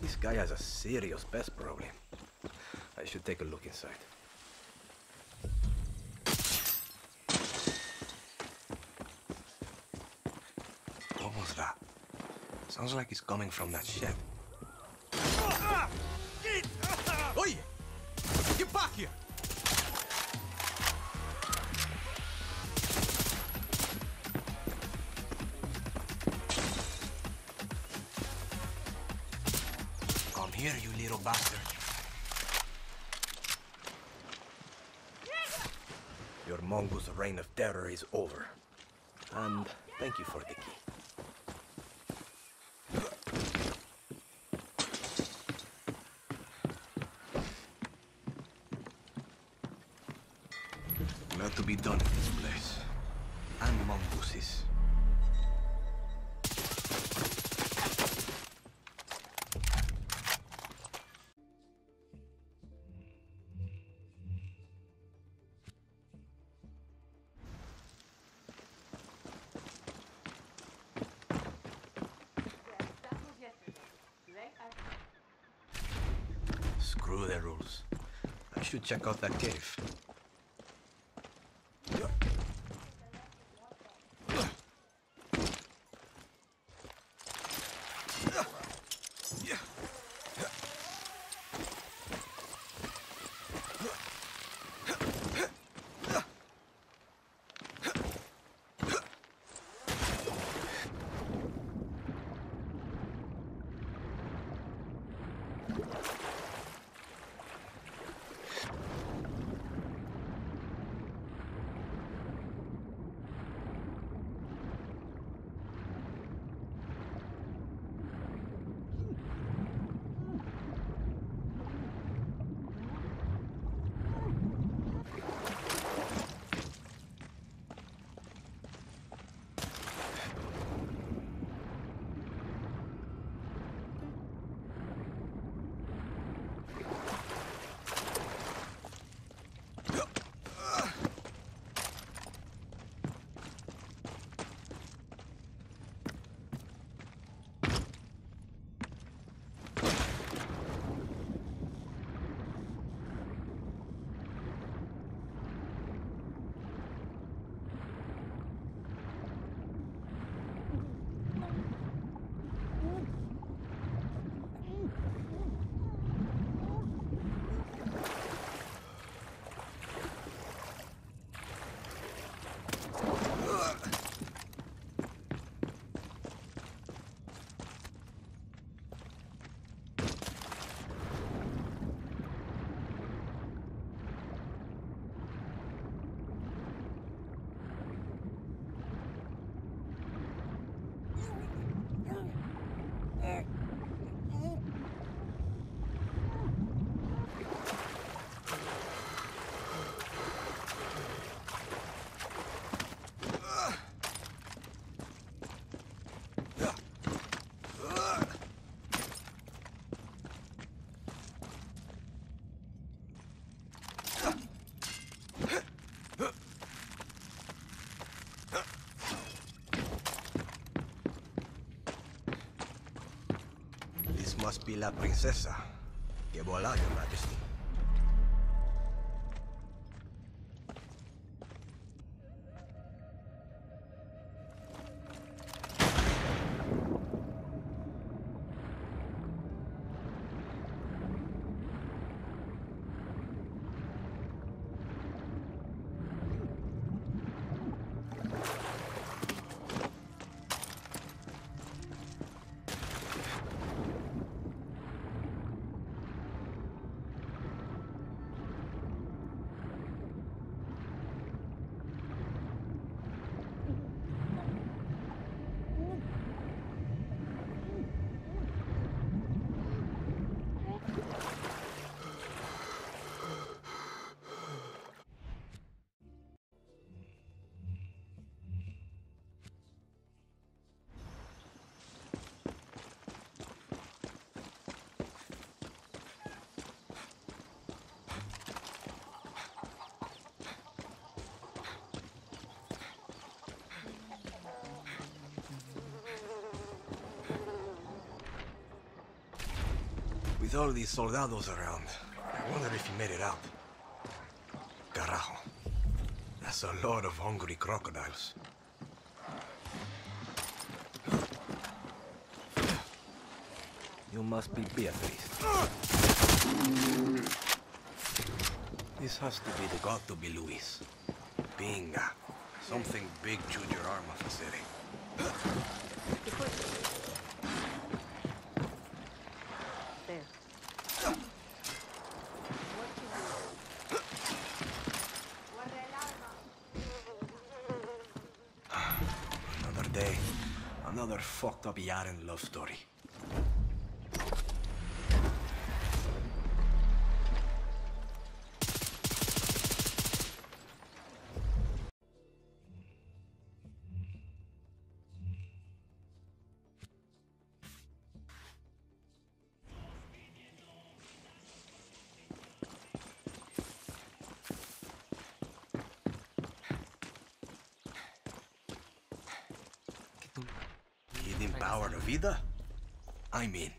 This guy has a serious pest problem. I should take a look inside. What was that? Sounds like it's coming from that shed. Reign of terror is over. And thank you for the key. Not to be done this place. Should check out that cave. Must be La Princesa. Que voila, Your Majesty. With all these soldados around, I wonder if he made it out. Carajo. That's a lot of hungry crocodiles. You must be Beatrice. This has to be the got to be Luis. Binga. Something big chewed your arm off, City. There. Another day. Another fucked up Yaran love story. Power of vida? I mean.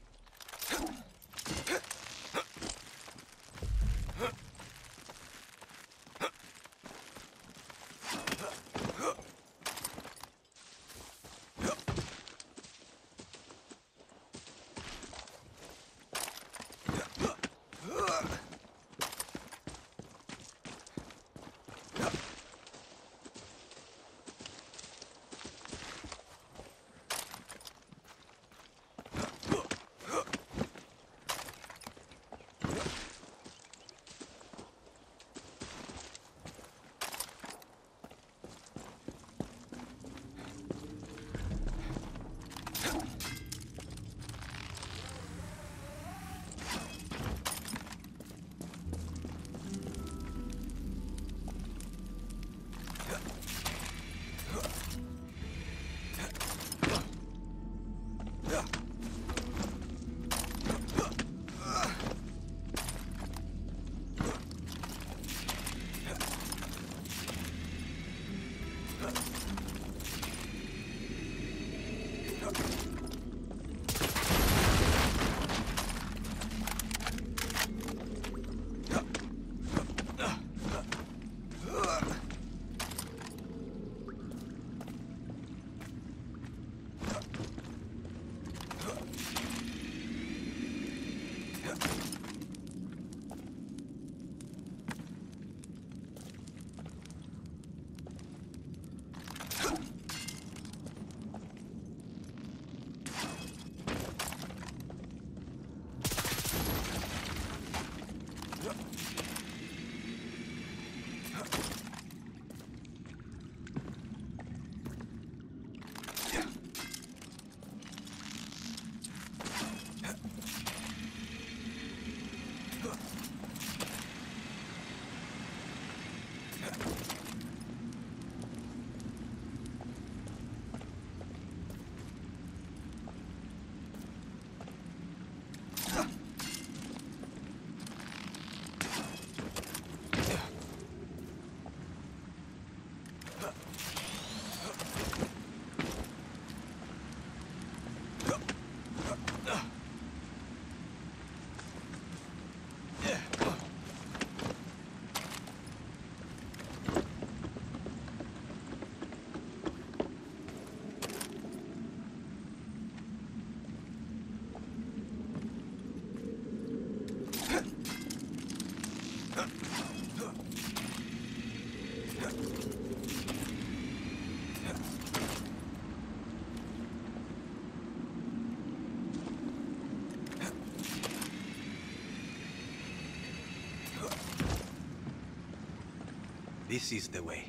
This is the way.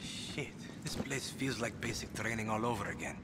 Shit, this place feels like basic training all over again.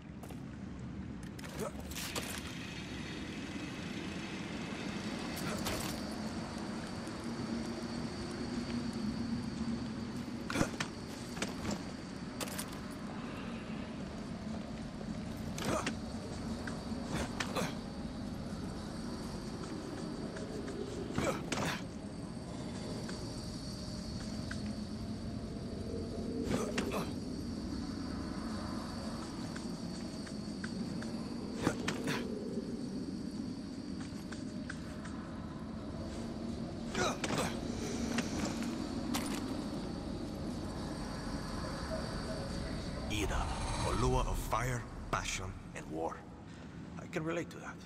Vida. Olua of fire, passion, and war. I can relate to that.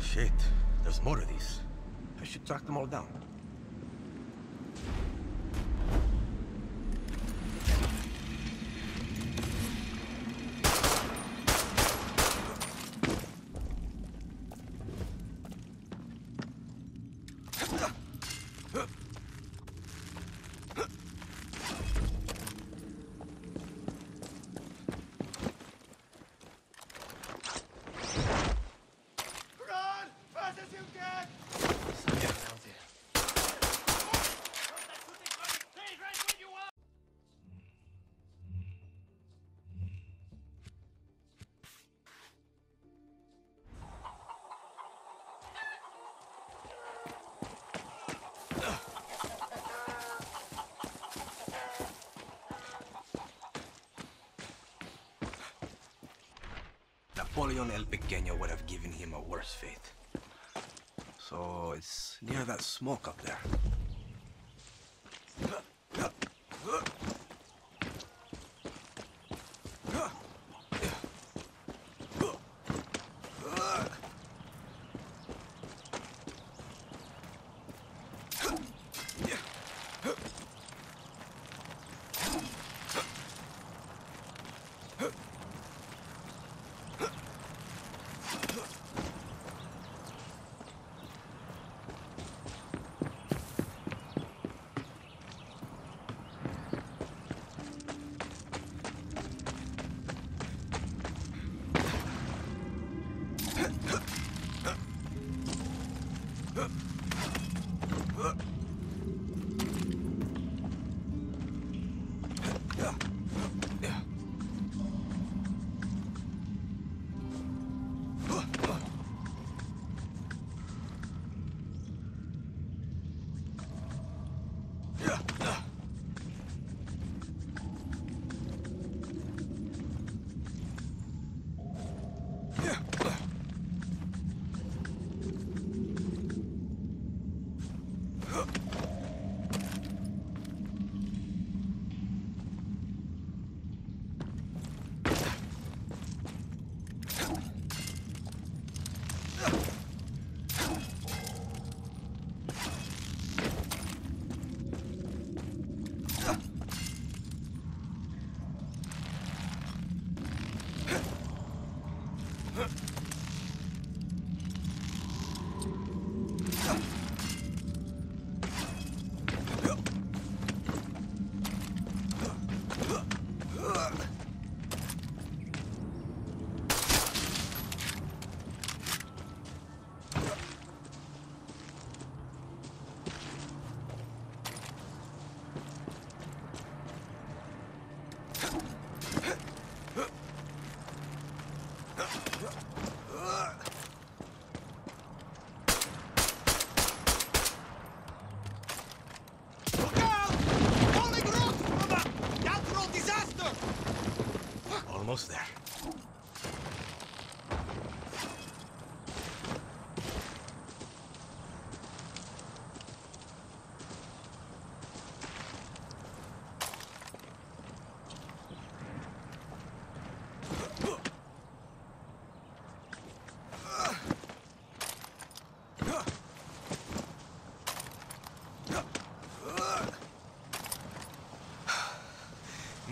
Shit, there's more of these. I should track them all down. Napoleon El Pequeño would have given him a worse fate. So it's near that smoke up there.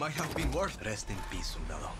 Might have been worth. Rest in peace, soldado.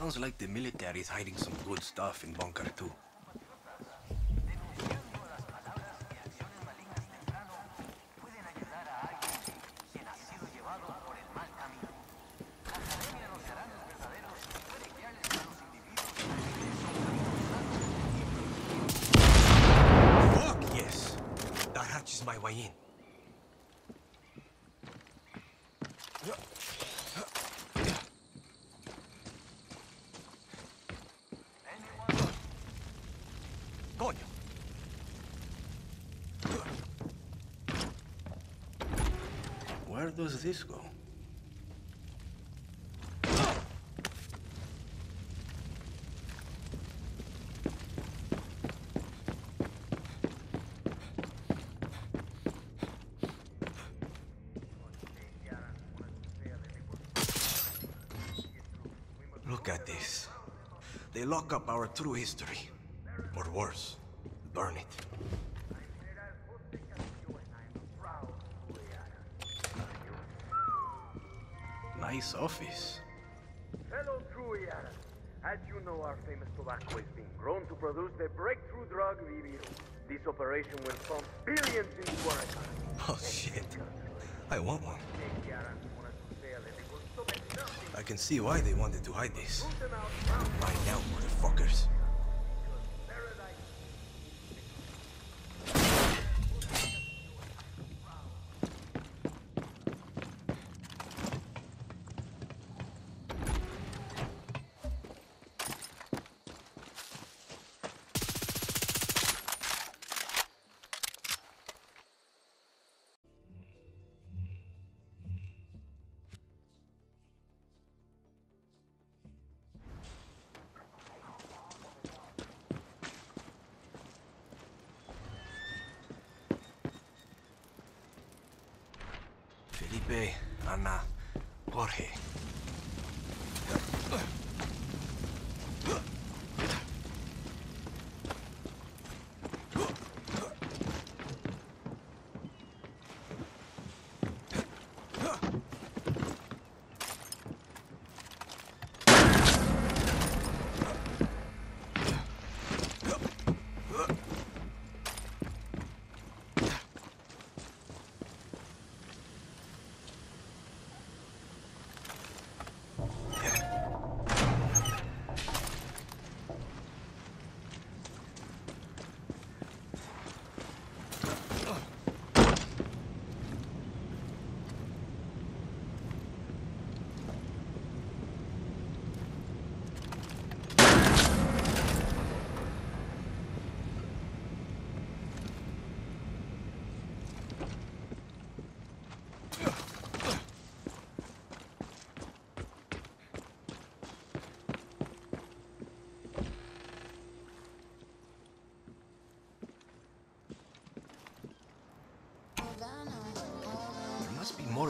Sounds like the military is hiding some good stuff in Bunker 2. Fuck yes! Coño. Where this go? Look at this. They lock up our true history. Or worse, burn it. Nice office. Fellow Truiaras, as you know, our famous tobacco is being grown to produce the breakthrough drug Viviro. This operation will pump billions into our economy. Oh shit. I want one. I can see why they wanted to hide this. Find out, motherfuckers.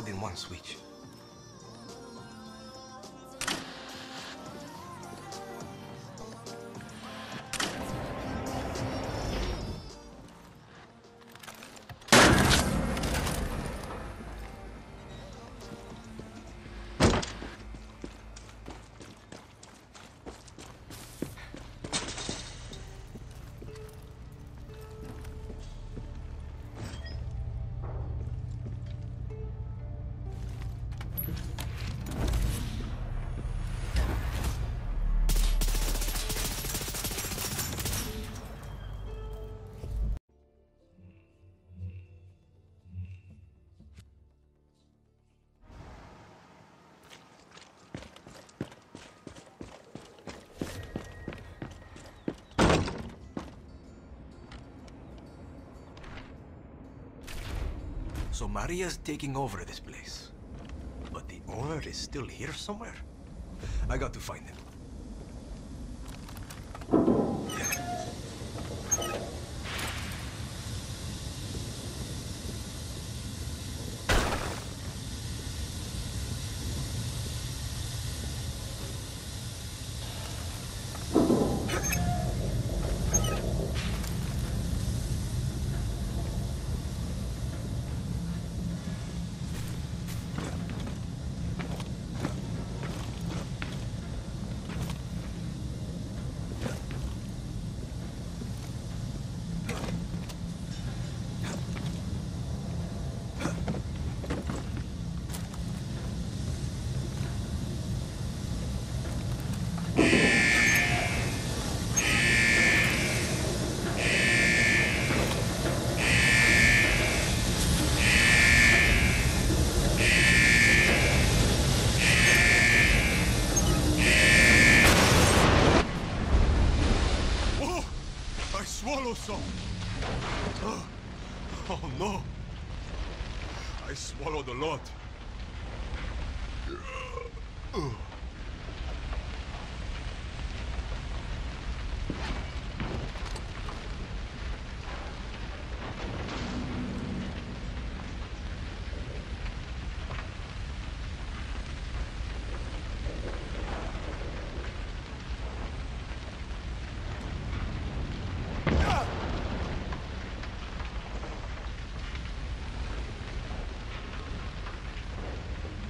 Than one switch. So Maria's taking over this place. But the owner is still here somewhere? I got to find him. Swallow some! Oh, oh no! I swallowed a lot.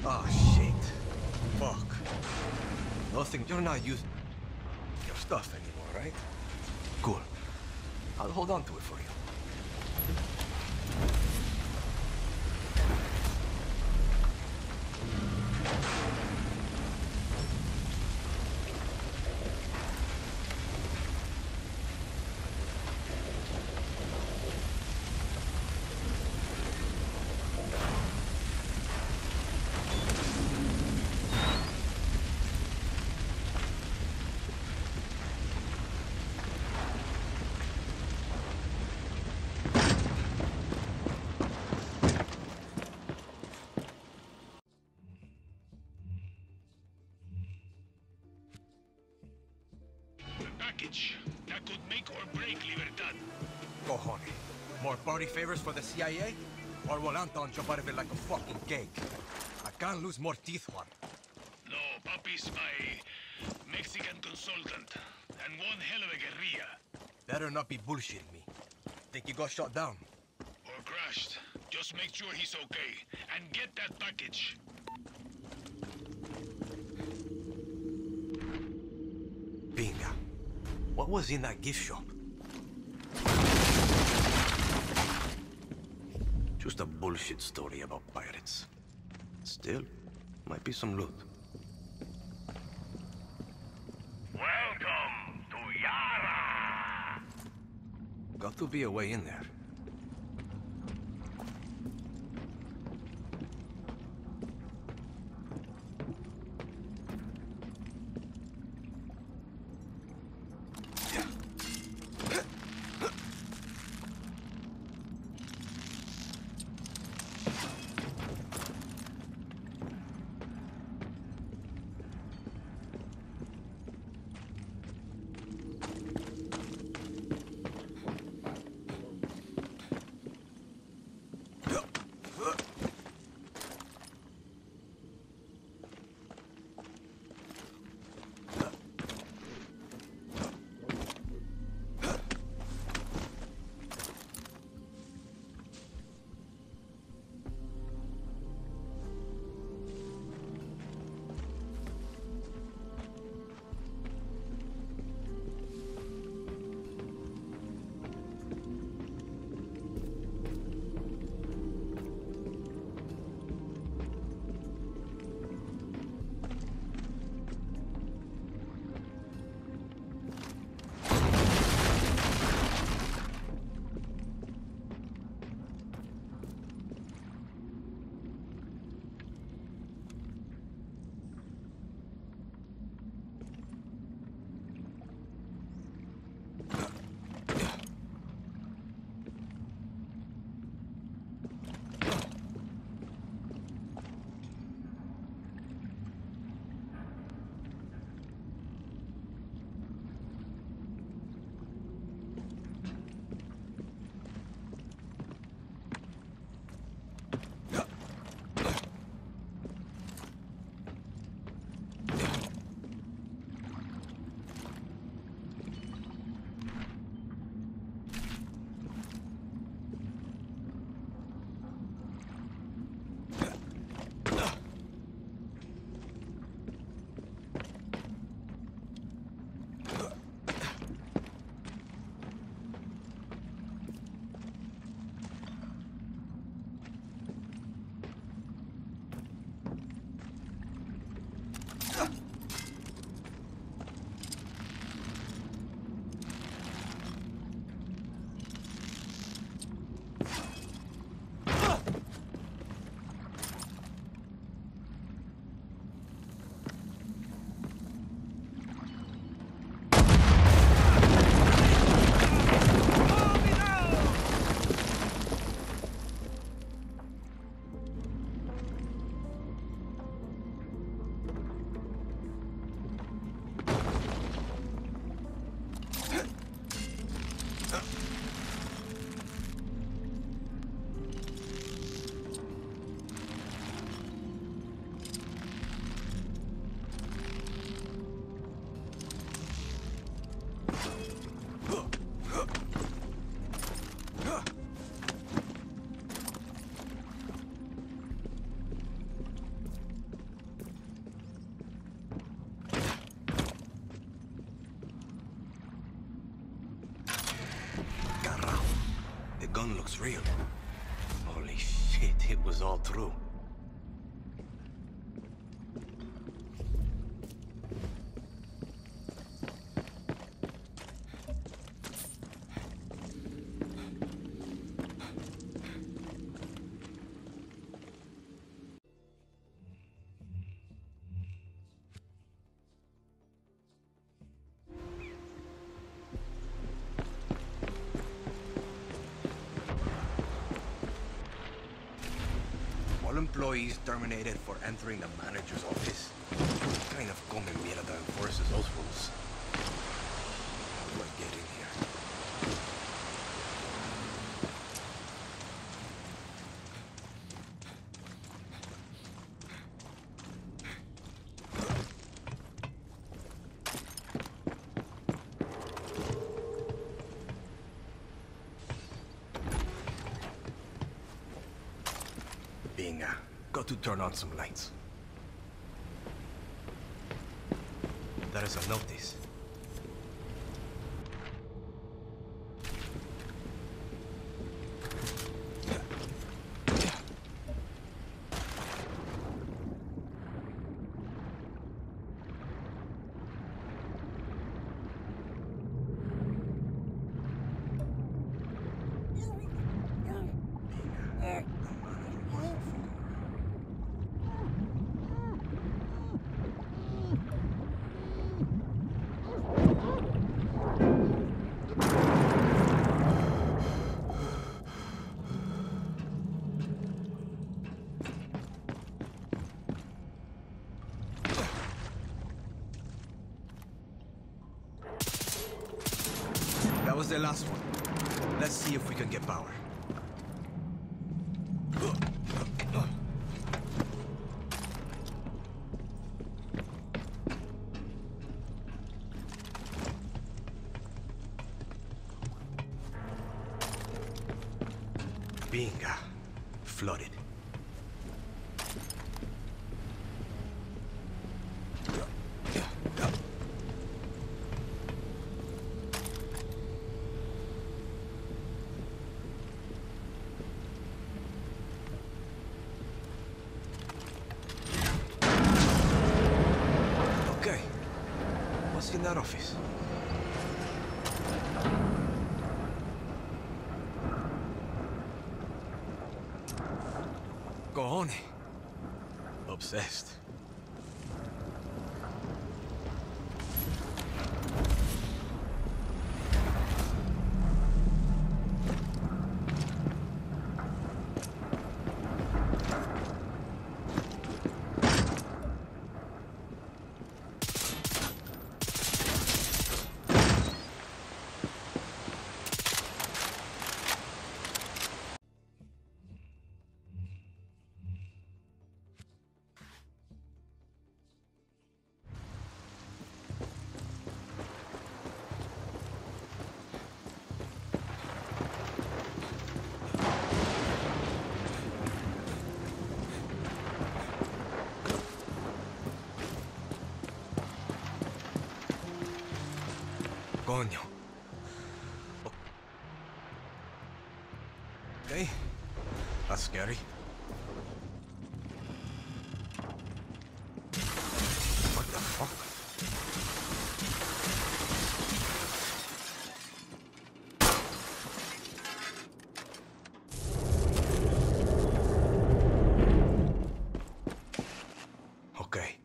Ah, shit. Fuck. Nothing. You're package that could make or break Libertad. Cojones. More party favors for the CIA? Or will Anton jump out of it like a fucking cake? I can't lose more teeth, Juan. No, Papi's my Mexican consultant, and one hell of a guerrilla. Better not be bullshitting me. Think he got shot down? Or crashed. Just make sure he's okay, and get that package. Binga. What was in that gift shop? Just a bullshit story about pirates. Still, might be some loot. Welcome to Yara! Got to be a way in there. Real. Employees terminated for entering the manager's office. What kind of come mierda enforces those rules? How do I get in here? Being, uh, got to turn on some lights. There is a notice. That was the last one. Let's see if we can get power. Binga. Flooded. Okay. That office? Cojones. Obsessed. Scary. What the fuck? Okay.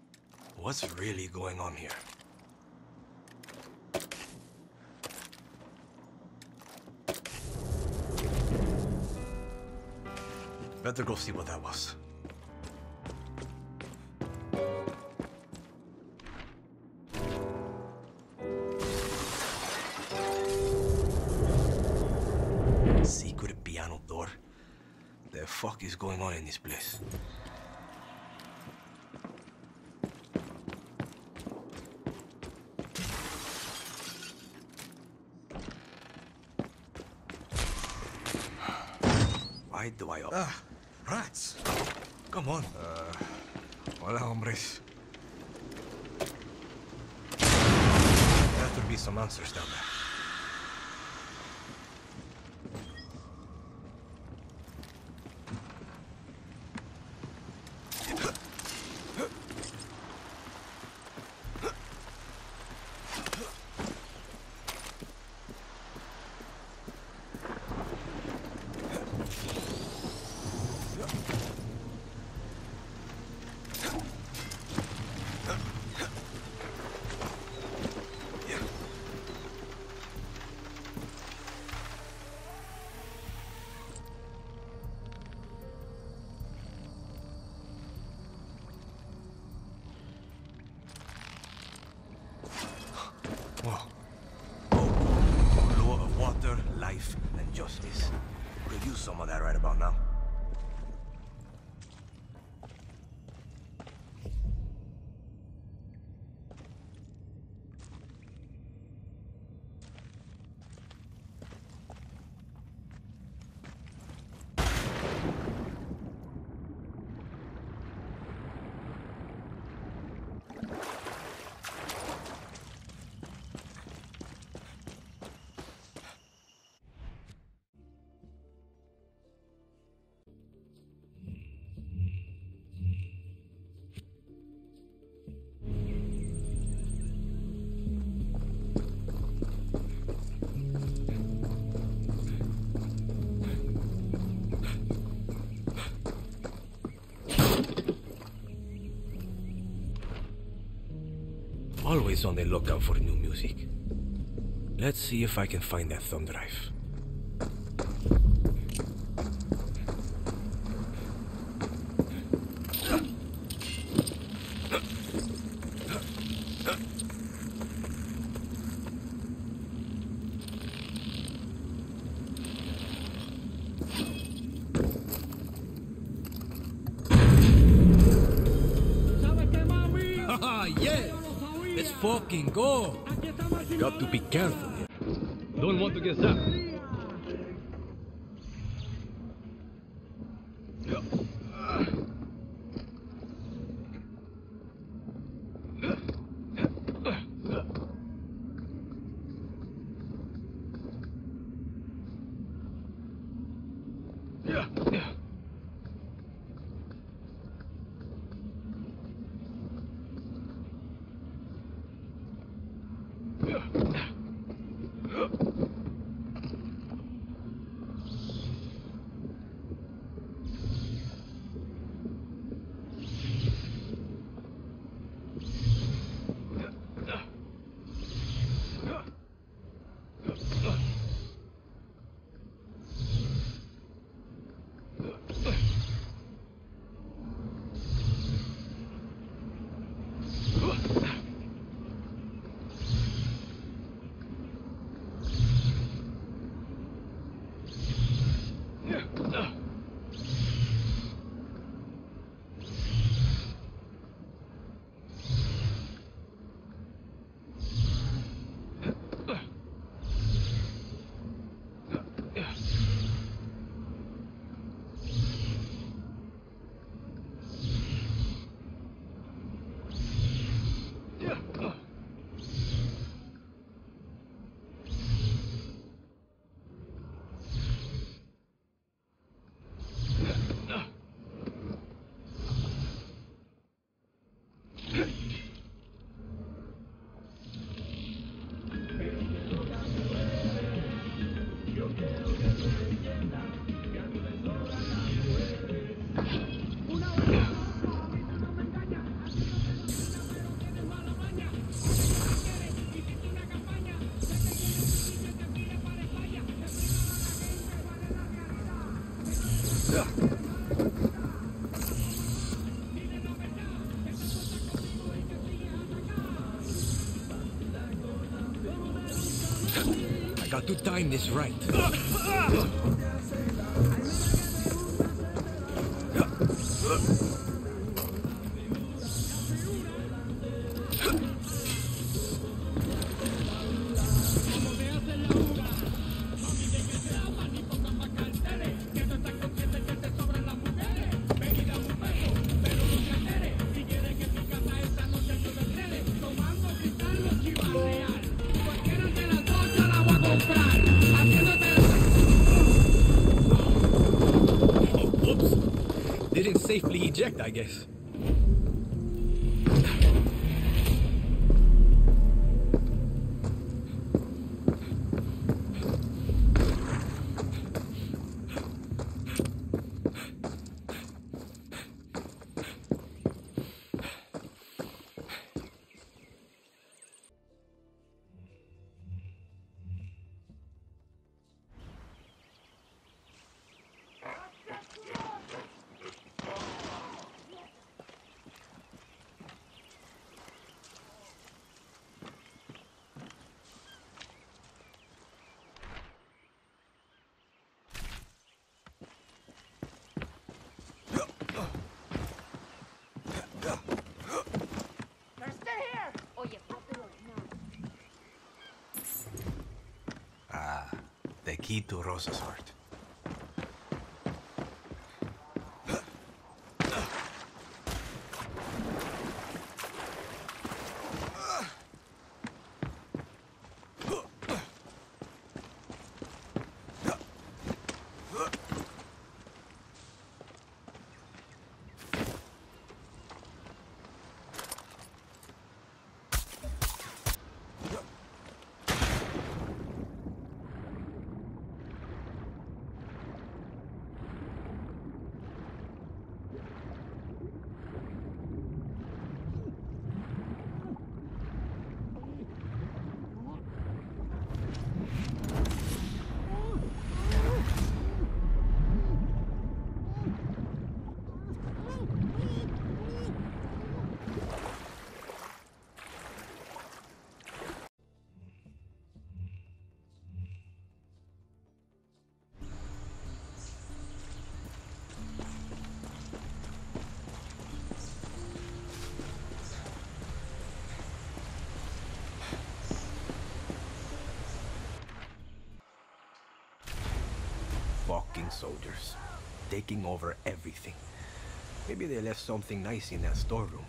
What's really going on here? Better go see what that was. Secret piano door. The fuck is going on in this place? Why do I... Ah, rats! Come on. Uh, hola, hombres. There have to be some answers down there. Always on the lookout for new music. Let's see if I can find that thumb drive. Careful to time this right. Eject, I guess. Key to Rosa's heart. Soldiers. Taking over everything. Maybe they left something nice in that storeroom.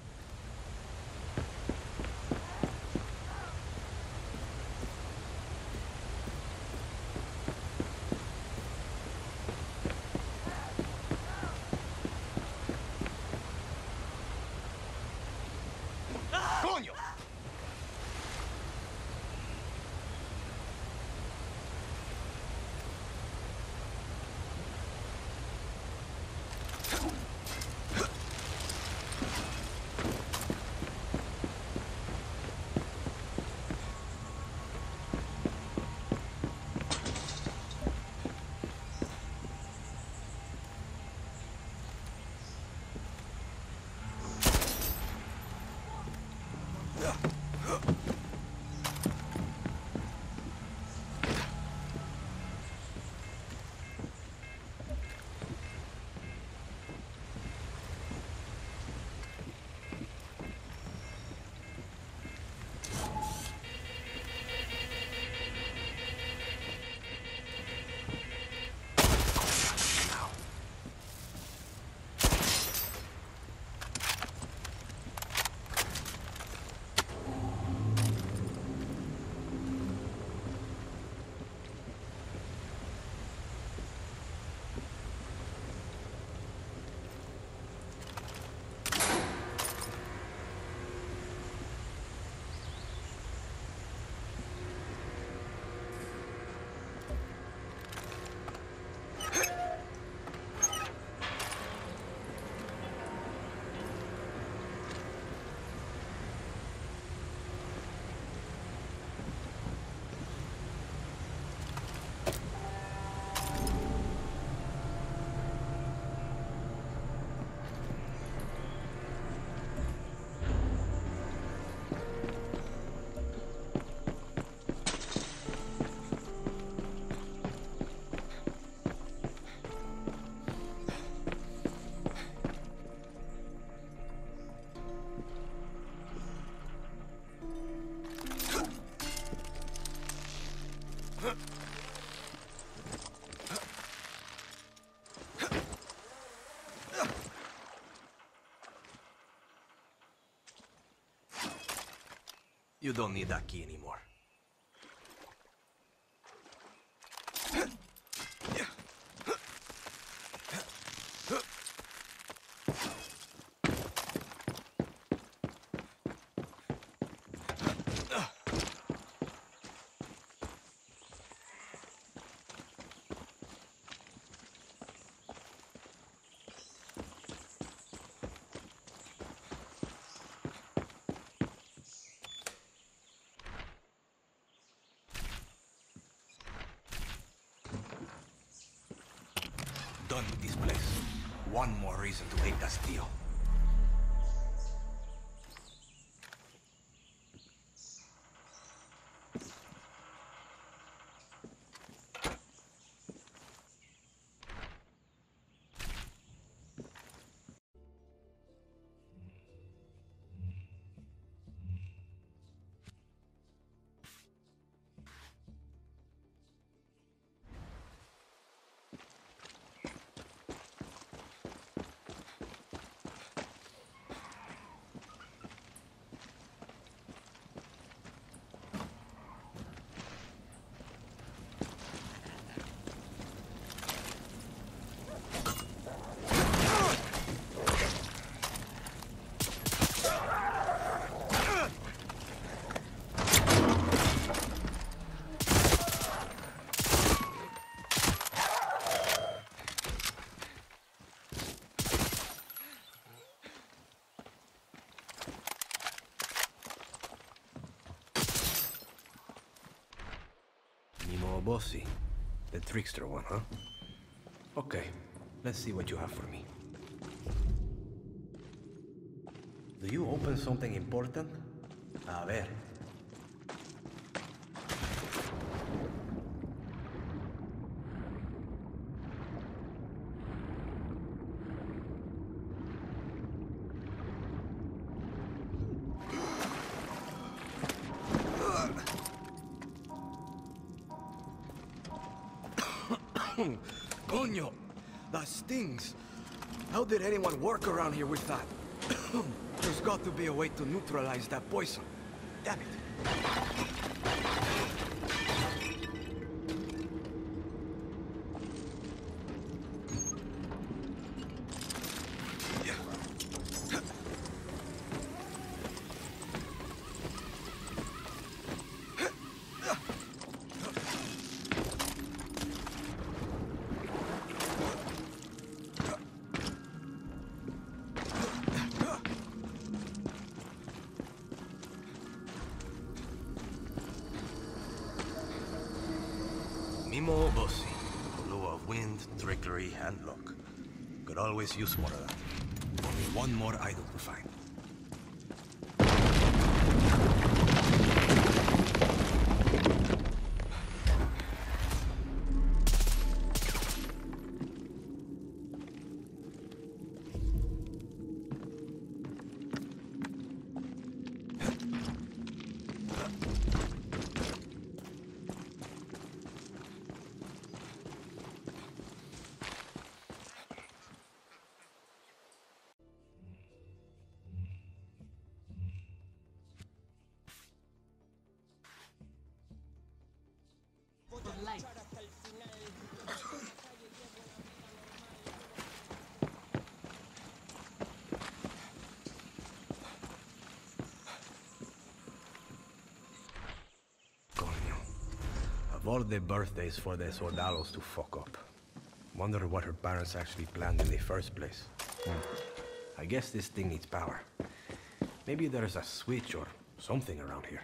You don't need that key anymore. Abosi. The trickster one, huh? Okay, let's see what you have for me. Do you open something important? A ver. Did anyone work around here with that? There's got to be a way to neutralize that poison. Damn it. Use more that. Only one more idol to find. Coño. Of all the birthdays for the soldados to fuck up. Wonder what her parents actually planned in the first place. Hmm. I guess this thing needs power. Maybe there's a switch or something around here.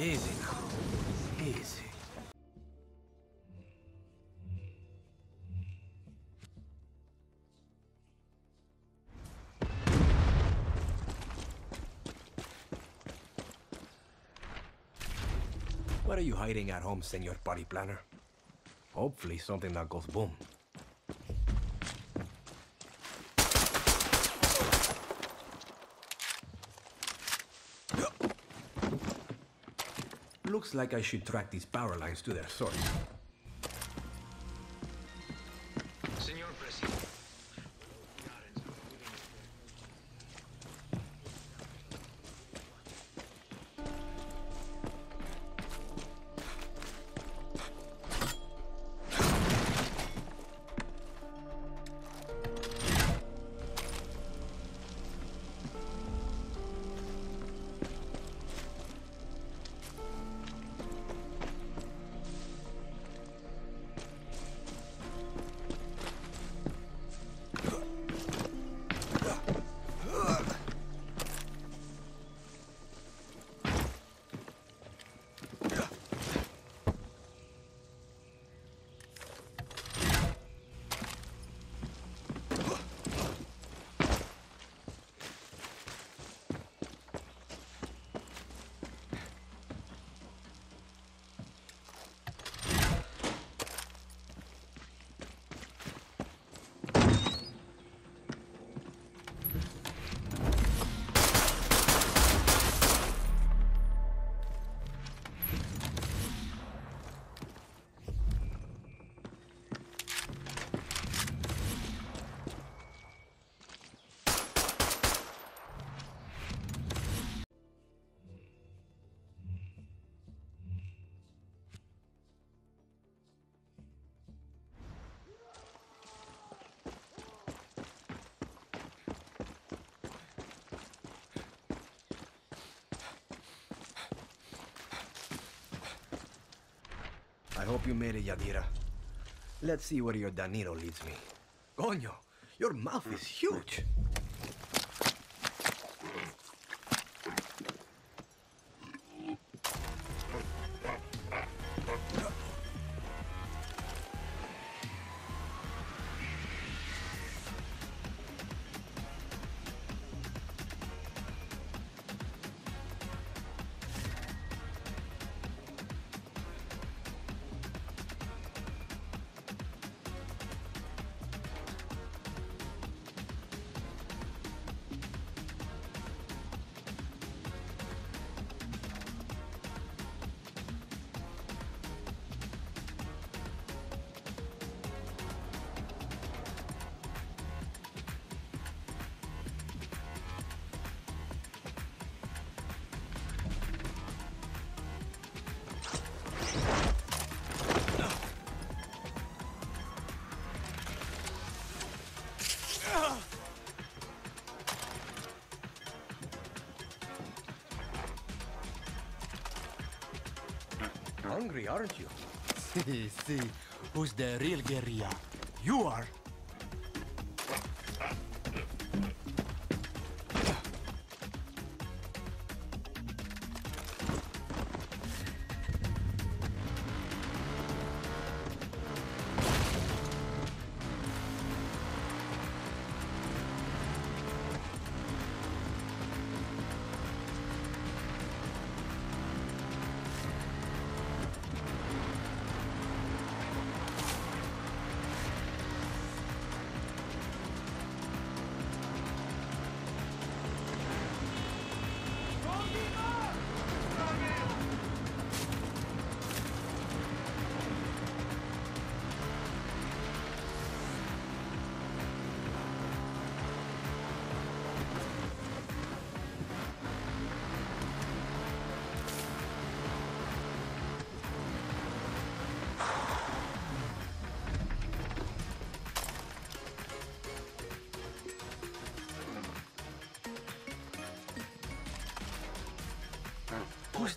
Easy now. Easy. What are you hiding at home, Senor Party Planner? Hopefully something that goes boom. Looks like I should track these power lines to their source. I hope you made it, Yadira. Let's see where your Danilo leads me. Coño, your mouth is huge. See, see, who's the real guerrilla? You are.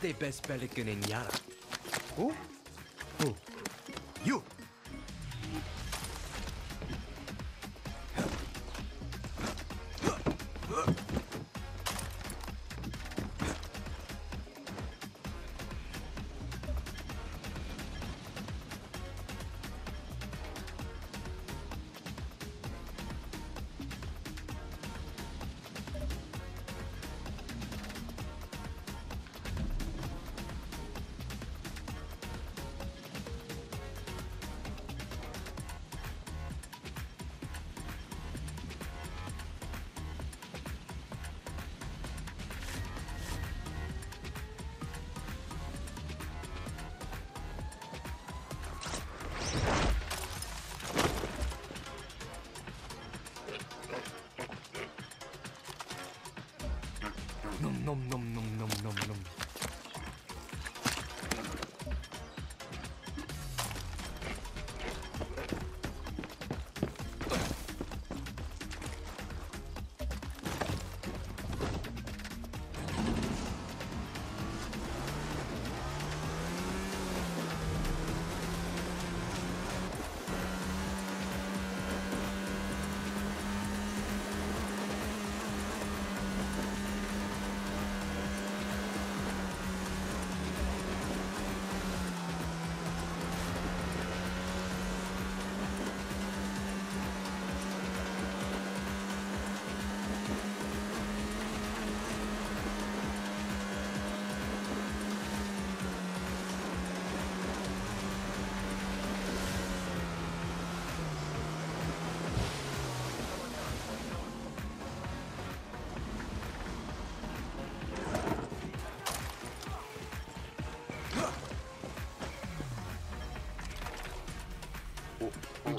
Who's the best pelican in Yara?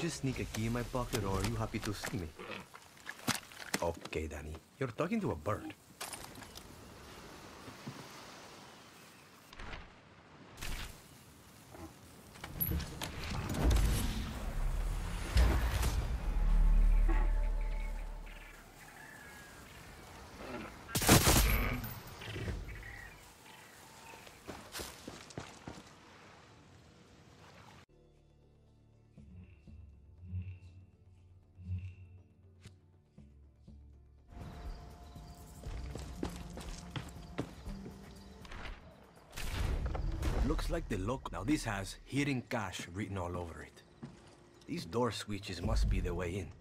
Just sneak a key in my pocket, or are you happy to see me? Okay, Dani. You're talking to a bird. The look. Now this has hidden cash written all over it. These door switches must be the way in.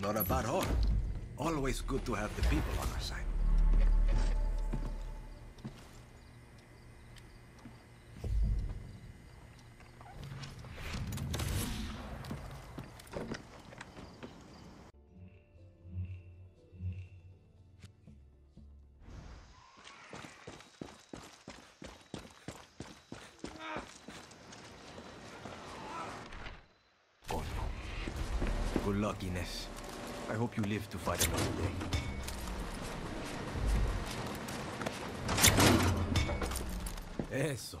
Not a bad order. Always good to have the people on our side. Good luck, Ines. I hope you live to fight another day. Eso.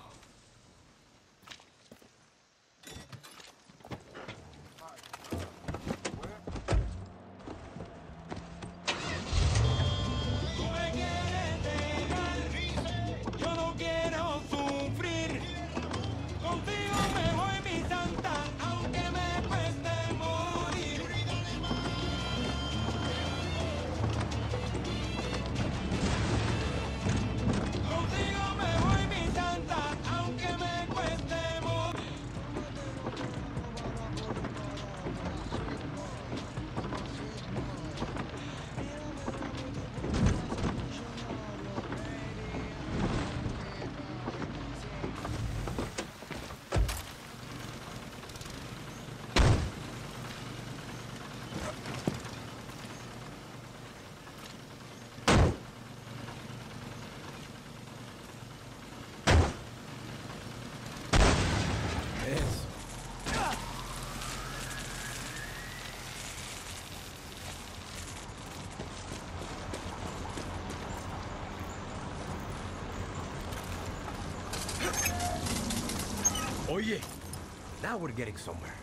Now we're getting somewhere.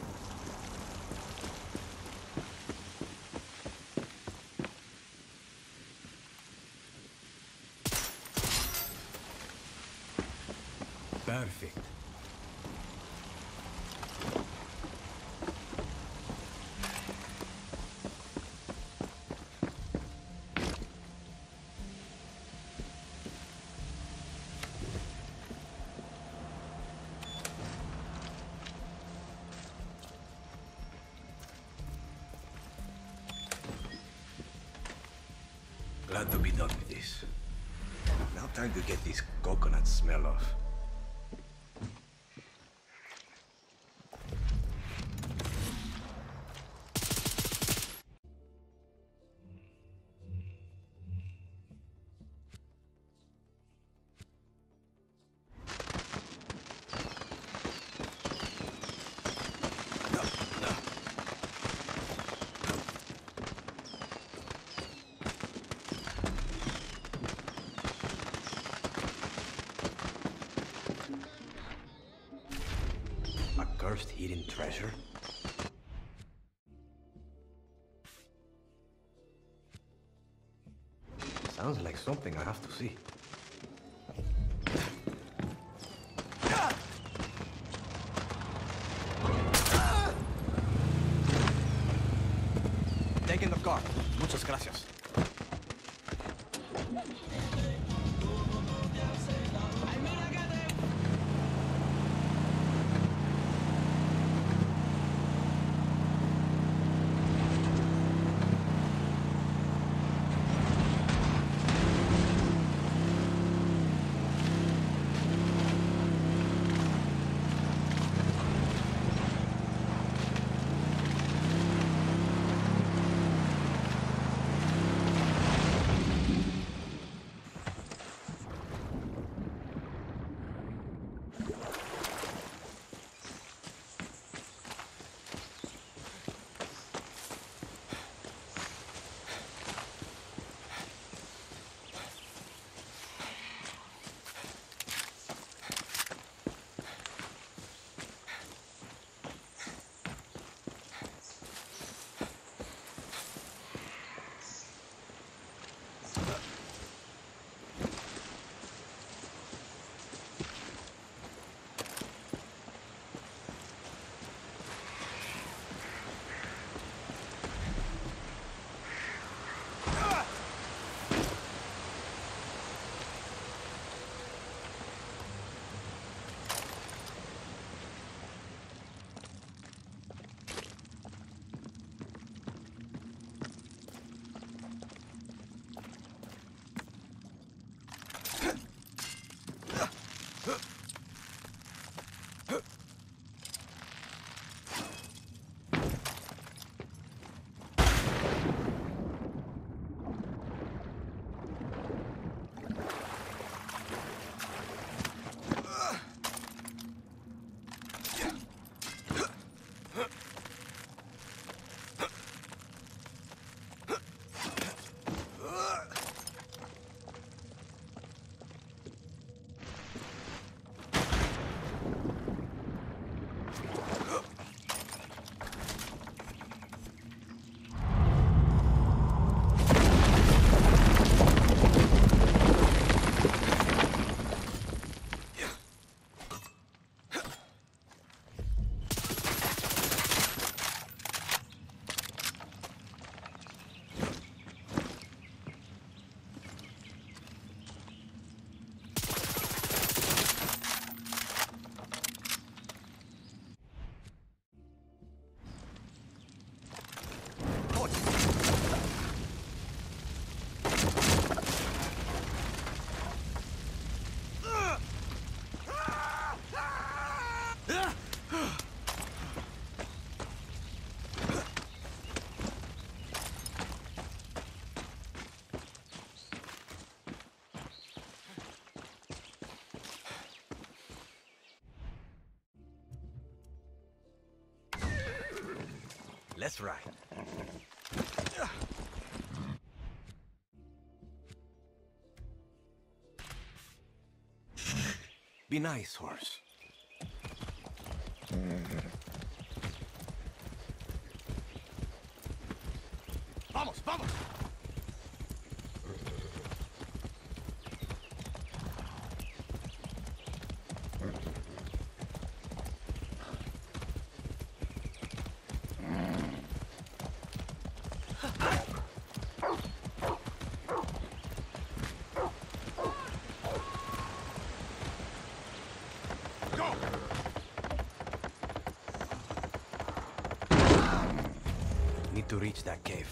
Perfect. Glad to be done with this. Now time to get this coconut smell off. Sounds like something I have to see. Taking the car. Muchas gracias. Let's ride. Be nice, horse. Vamos, vamos! Go! Need to reach that cave.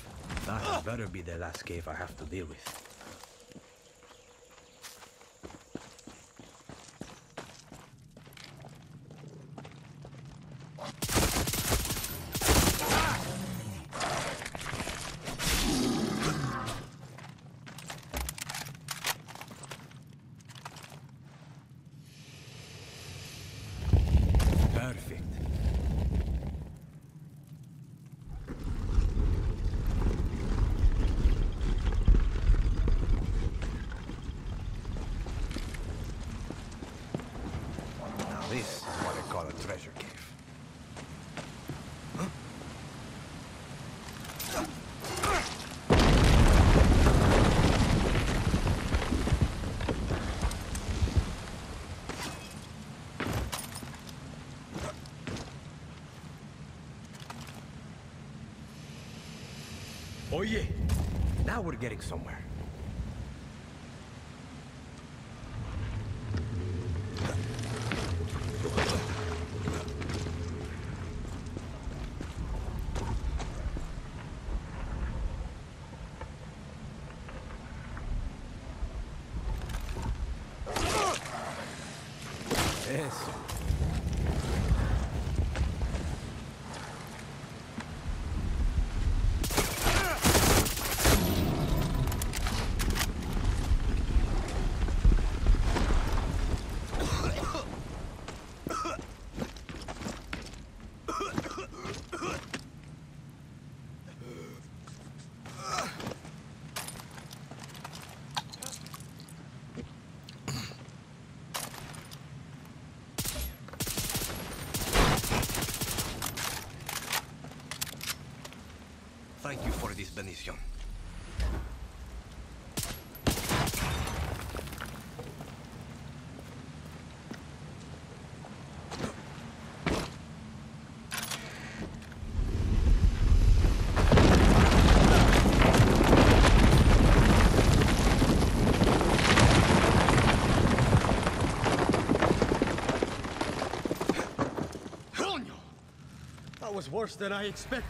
Ah, that better be the last cave I have to deal with. Perfect. Now this is what I call a treasure cave. Oye, now we're getting somewhere. Eso. Thank you for this benediction. That was worse than I expected.